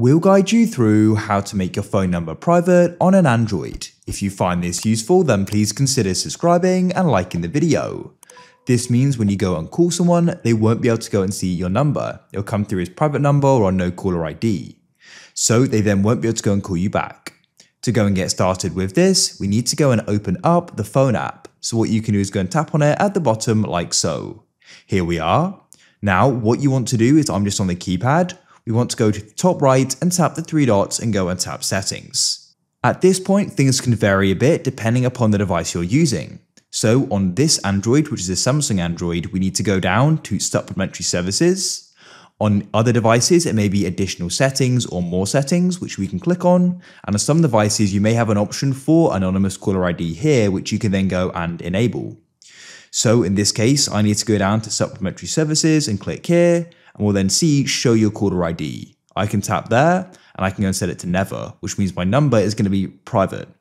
We'll guide you through how to make your phone number private on an Android. If you find this useful, then please consider subscribing and liking the video. This means when you go and call someone, they won't be able to go and see your number. It'll come through as private number or a no caller ID. So they then won't be able to go and call you back. To go and get started with this, we need to go and open up the phone app. So what you can do is go and tap on it at the bottom like so. Here we are. Now what you want to do is I'm just on the keypad we want to go to the top right and tap the three dots and go and tap settings. At this point, things can vary a bit depending upon the device you're using. So on this Android, which is a Samsung Android, we need to go down to supplementary services. On other devices, it may be additional settings or more settings, which we can click on. And on some devices, you may have an option for anonymous caller ID here, which you can then go and enable. So in this case, I need to go down to supplementary services and click here and we'll then see show your caller ID. I can tap there and I can go and set it to never, which means my number is going to be private.